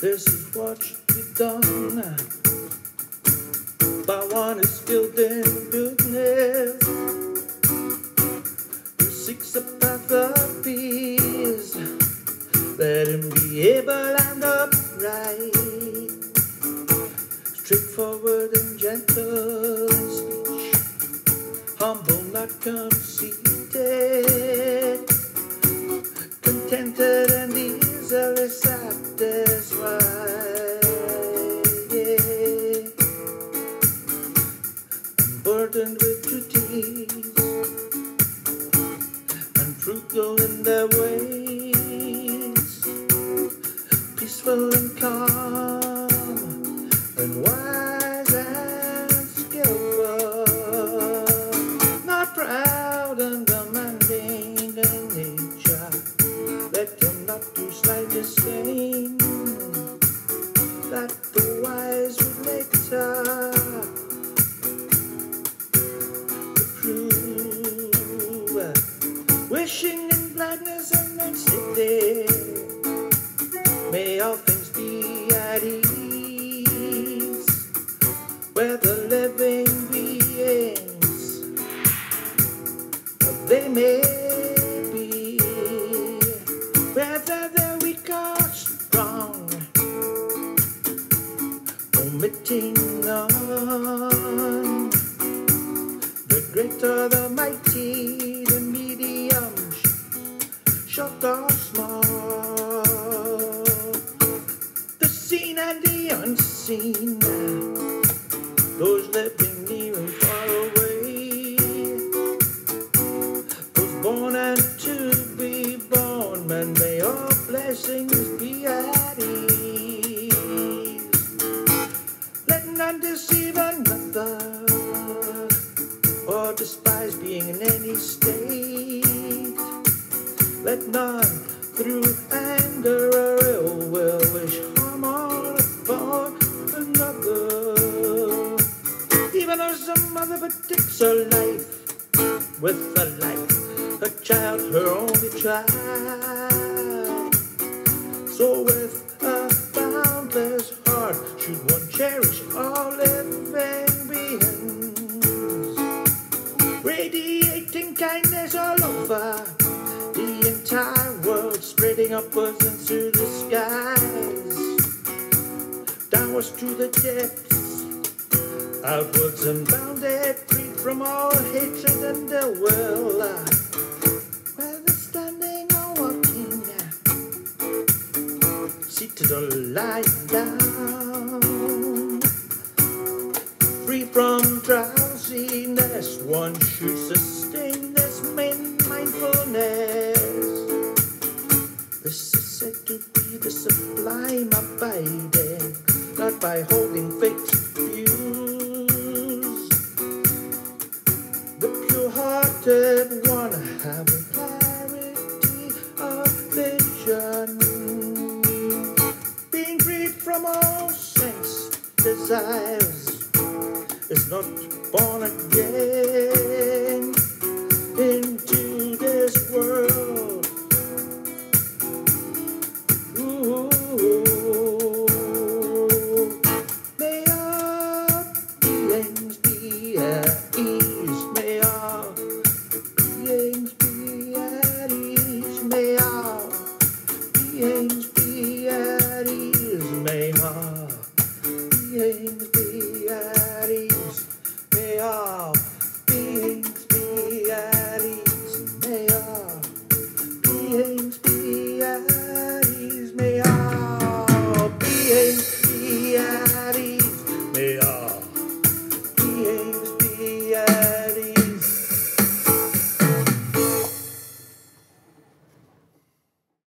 This is what should be done. By one who's skilled in goodness, who seeks the path of peace. Let him be able and upright, straightforward and gentle in speech, humble, not conceited, Burdened with duties and frugal in their ways, peaceful and calm, and wise and skillful, not proud and demanding in nature. Let them not do slight disdain that the wise would later approve. Wishing in gladness and immensity, may all things be at ease, where the living beings they may be, whether they're weak or strong, omitting none. The great or the mighty, unseen, those living near and far away, those born and to be born, man, may all blessings be at ease. Let none deceive another or despise being in any state. Let none with a life, her child, her only child. So with a boundless heart should one cherish all living beings, radiating kindness all over the entire world, spreading upwards into the skies, downwards to the depths, outwards and bounded, freed from all hatred and ill will. Whether standing or walking, seated or lying down. Free from drowsiness, one should sustain this main mindfulness. This is said to be the sublime abiding, not by holding fixed clarity of vision, being freed from all sense desires, is not born again.